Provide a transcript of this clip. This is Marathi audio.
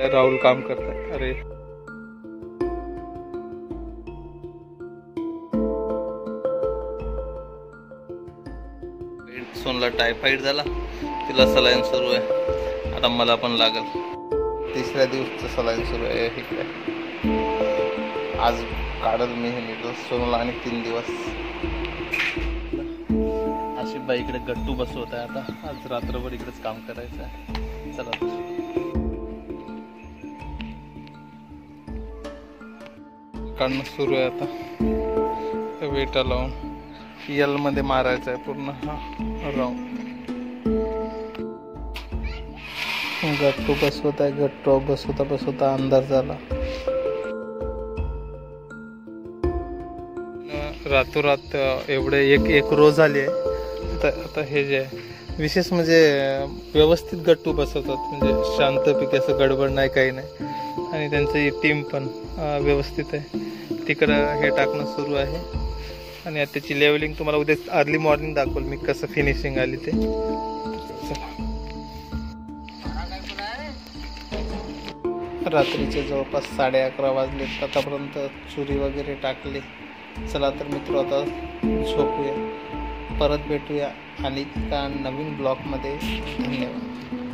राहुल काम करताय अरे। सोनला टायफाईड झाला. तिला सलाईन सुरू आहे. आता मला पण लागल. तिसऱ्या दिवसचं सलाईन सुरू आहे इकडे आज काढल मी हे निघल सोनला आणि तीन दिवस. अशी बाई इकडे गट्टू बसवत आहे आता. आज रात्रभर इकडेच काम करायचं आहे. चला. काढणं सुरू आहे आता. वेटा लावून यलमध्ये मारायचं आहे पूर्ण हा राऊंड गट्टू बसवत आहे गट्टू बसवता बसवता अंधार झाला. रातोरात एवढे एक एक रोज आली. आहे आता आता हे जे आहे विशेष म्हणजे व्यवस्थित गट्टू बसवतात. म्हणजे शांतपैकी असं गडबड नाही काही नाही. आणि त्यांची टीम पण व्यवस्थित आहे. तिकडं हे टाकणं सुरू आहे. आणि आता त्याची लेवलिंग तुम्हाला उद्या अर्ली मॉर्निंग दाखवल मी कसं फिनिशिंग आली ते. चला. रात्रीचे जवळपास साडे अकरा वाजले. आतापर्यंत चुरी वगैरे टाकली. चला तर मित्र आता झोपूया. परत भेटूया. आणि एका नवीन ब्लॉगमध्ये? धन्यवाद.